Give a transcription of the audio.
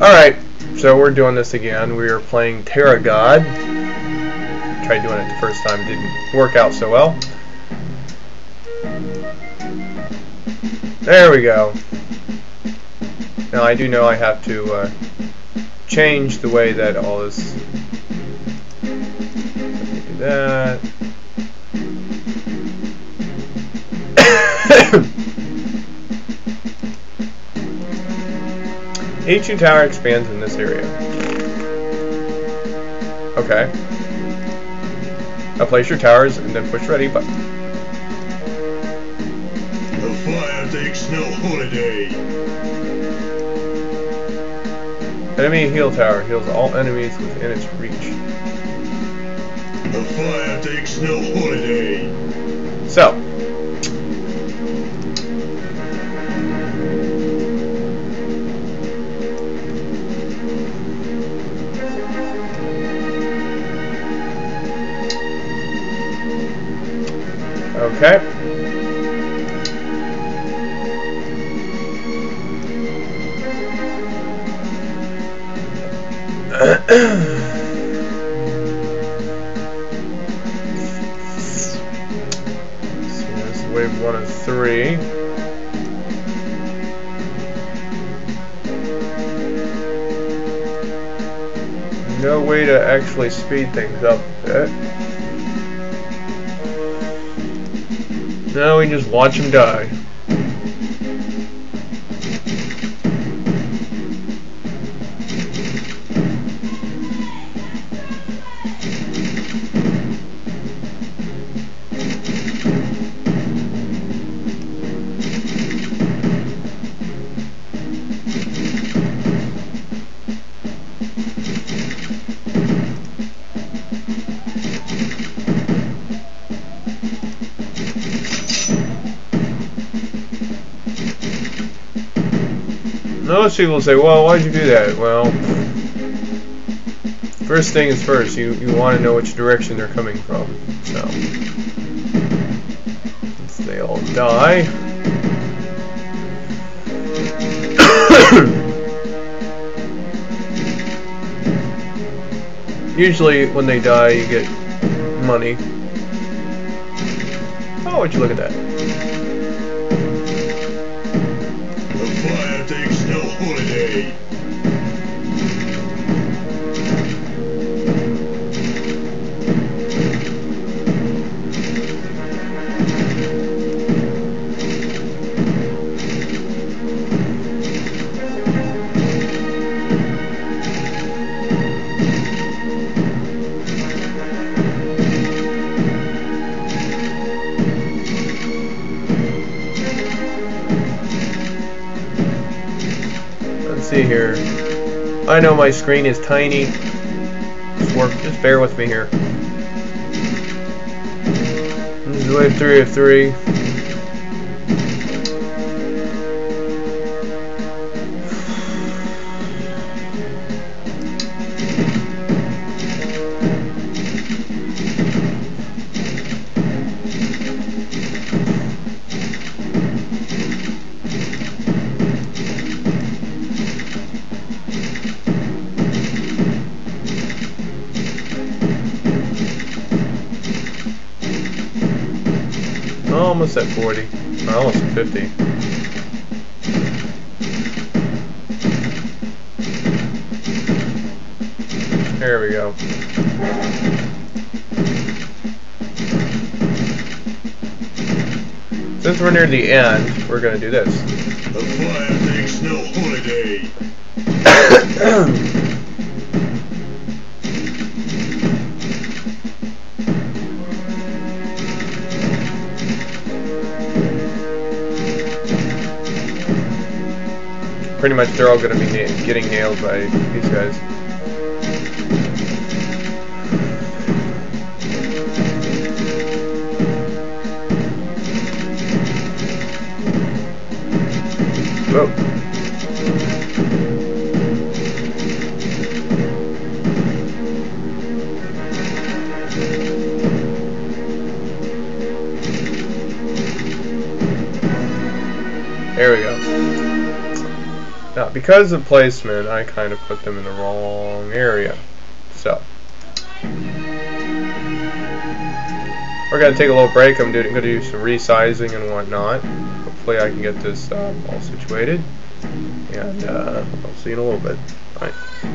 Alright, so we're doing this again. We are playing Terra God. Tried doing it the first time, didn't work out so well. There we go. Now I do know I have to uh, change the way that all this... H2 tower expands in this area. Okay. Now place your towers and then push ready button. The fire takes no holiday. Enemy heal tower heals all enemies within its reach. The fire takes no holiday. So. Okay. So that's wave one of three. No way to actually speed things up a bit. No, we just watch him die. Most people say, well, why'd you do that? Well, first thing is first. You, you want to know which direction they're coming from. So, since they all die. Usually, when they die, you get money. Oh, would you look at that? See here. I know my screen is tiny. Just work. Just bear with me here. This is wave three of three. Almost at 40. Almost at 50. There we go. Since we're near the end, we're gonna do this. Pretty much they're all gonna be na getting nailed by these guys. Whoa. There we go. Not because of placement, I kind of put them in the wrong area. So, we're going to take a little break. I'm going to do some resizing and whatnot. Hopefully I can get this uh, all situated. And uh, I'll see you in a little bit. Bye.